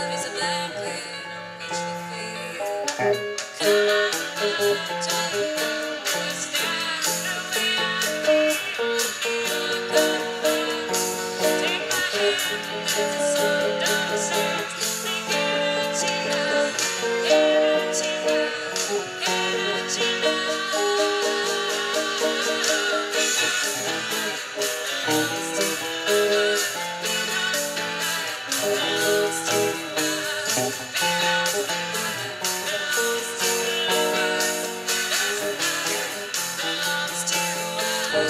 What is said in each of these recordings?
Love is a blanket on which we feel. Come on,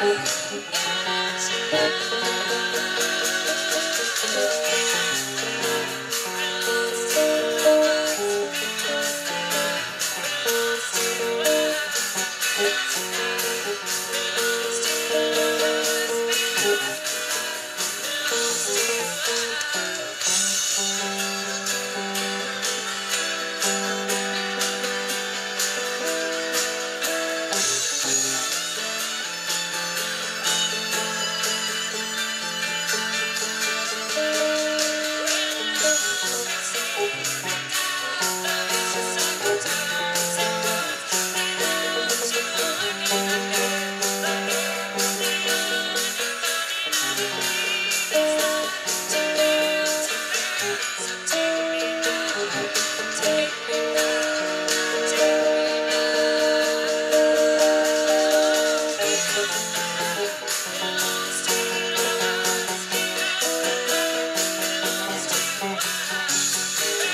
don't